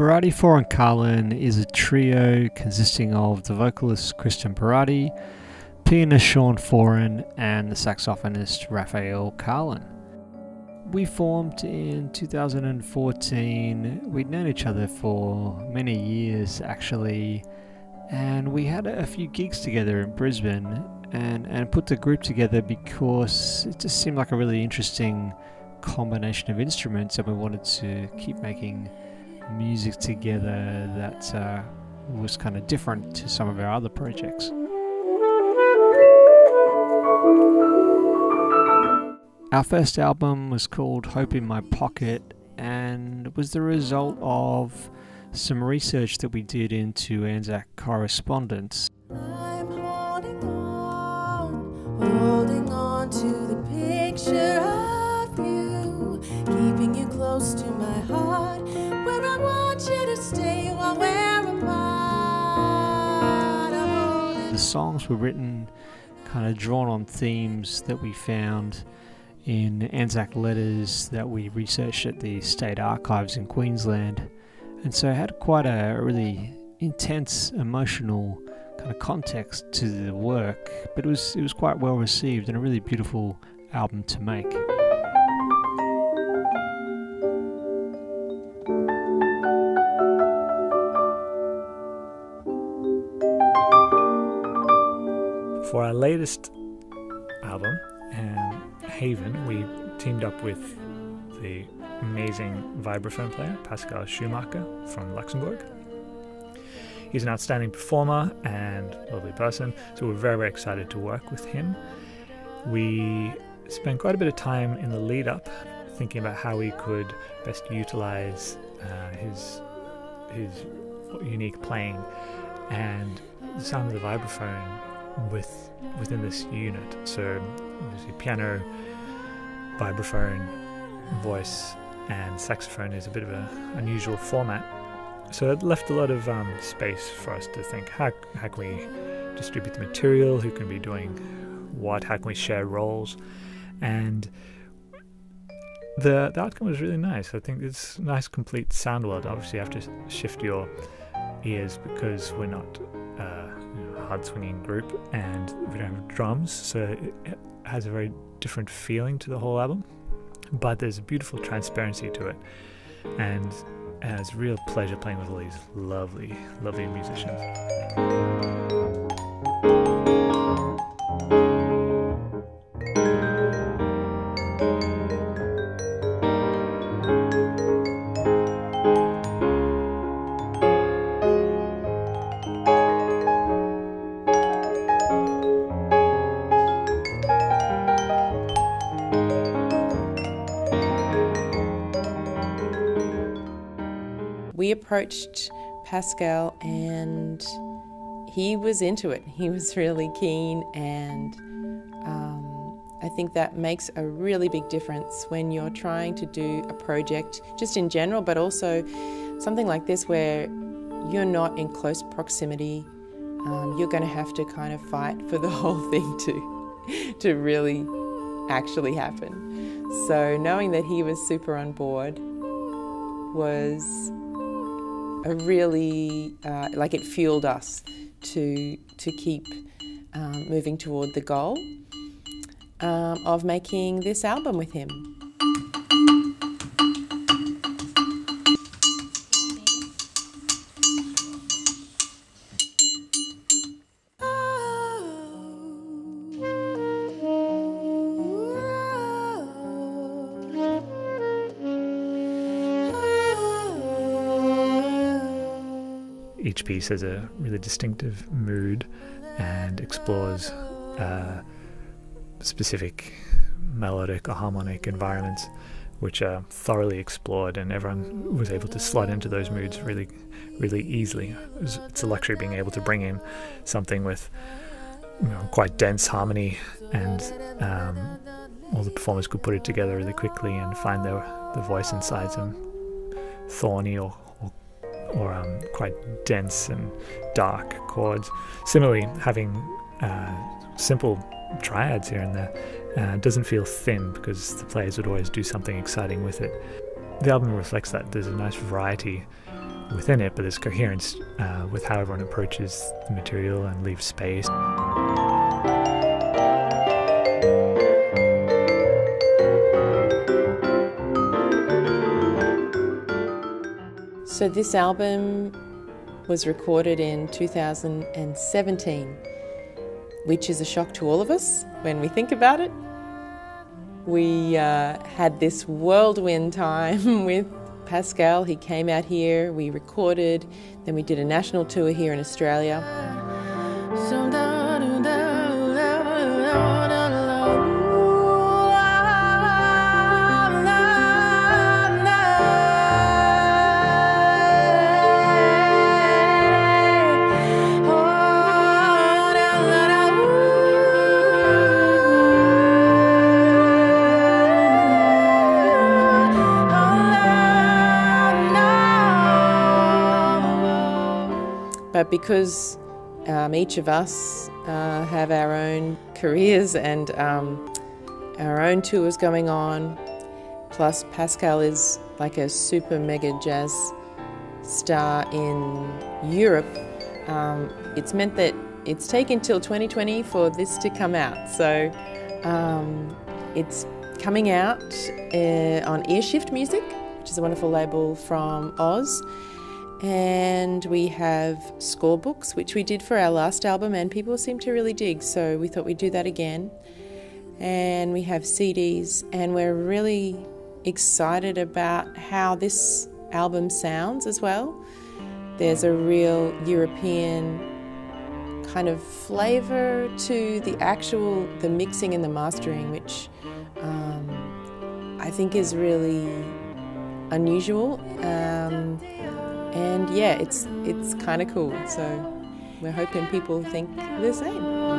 Berardi Foran Karlen is a trio consisting of the vocalist Kristin Berardi, pianist Sean Foran, and the saxophonist Rafael Karlen. We formed in 2014. We'd known each other for many years actually, and we had a few gigs together in Brisbane and, and put the group together because it just seemed like a really interesting combination of instruments and we wanted to keep making music together that uh, was kind of different to some of our other projects. Our first album was called Hope in My Pocket and was the result of some research that we did into Anzac correspondence. Holding on, holding on songs were written kind of drawn on themes that we found in Anzac letters that we researched at the State Archives in Queensland. And so had quite a really intense emotional kind of context to the work, but it was it was quite well received and a really beautiful album to make. For our latest album, um, Haven, we teamed up with the amazing vibraphone player Pascal Schumacher from Luxembourg. He's an outstanding performer and lovely person, so we're very, very excited to work with him. We spent quite a bit of time in the lead up thinking about how we could best utilize uh, his his unique playing and the sound of the vibraphone with within this unit. So obviously piano, vibraphone, voice, and saxophone is a bit of an unusual format. So it left a lot of um, space for us to think how, how can we distribute the material, who can be doing what, how can we share roles, and the, the outcome was really nice. I think it's a nice, complete sound world. Obviously, you have to shift your ears because we're not hard swinging group and we don't have drums, so it has a very different feeling to the whole album. But there's a beautiful transparency to it, and it's a real pleasure playing with all these lovely, lovely musicians. Approached Pascal and he was into it. He was really keen, and um, I think that makes a really big difference when you're trying to do a project, just in general, but also something like this where you're not in close proximity. Um, you're going to have to kind of fight for the whole thing to to really actually happen. So knowing that he was super on board was really uh, like it fueled us to to keep um, moving toward the goal um, of making this album with him. Each piece has a really distinctive mood and explores uh, specific melodic or harmonic environments which are thoroughly explored and everyone was able to slot into those moods really really easily. It's a luxury being able to bring in something with you know, quite dense harmony and um, all the performers could put it together really quickly and find their the voice inside some thorny or or um, quite dense and dark chords. Similarly, having uh, simple triads here and there uh, doesn't feel thin because the players would always do something exciting with it. The album reflects that. There's a nice variety within it, but there's coherence uh, with how everyone approaches the material and leaves space. So, this album was recorded in 2017, which is a shock to all of us when we think about it. We uh, had this whirlwind time with Pascal. He came out here, we recorded, then we did a national tour here in Australia. But because um, each of us uh, have our own careers and um, our own tours going on, plus Pascal is like a super mega jazz star in Europe, um, it's meant that it's taken till 2020 for this to come out. So um, it's coming out uh, on Earshift Music, which is a wonderful label from Oz. And we have scorebooks, which we did for our last album, and people seem to really dig, so we thought we'd do that again. And we have CDs, and we're really excited about how this album sounds as well. There's a real European kind of flavor to the actual the mixing and the mastering, which um, I think is really unusual. Um, and yeah, it's it's kind of cool. So we're hoping people think the same.